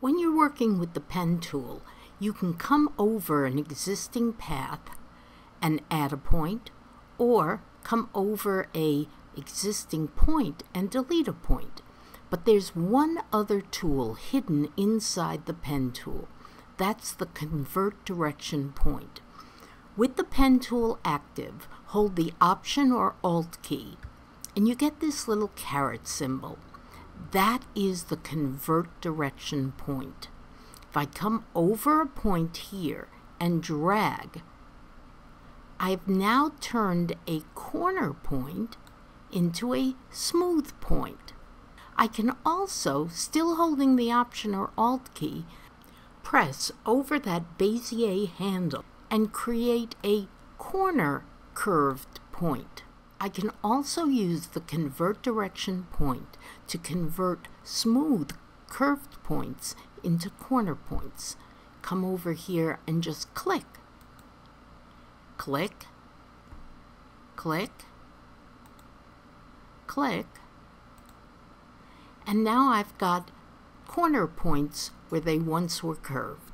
When you're working with the pen tool, you can come over an existing path and add a point, or come over a existing point and delete a point. But there's one other tool hidden inside the pen tool. That's the convert direction point. With the pen tool active, hold the Option or Alt key, and you get this little caret symbol. That is the convert direction point. If I come over a point here and drag, I've now turned a corner point into a smooth point. I can also, still holding the Option or Alt key, press over that Bezier handle and create a corner curved point. I can also use the convert direction point to convert smooth curved points into corner points. Come over here and just click. Click, click, click, and now I've got corner points where they once were curved.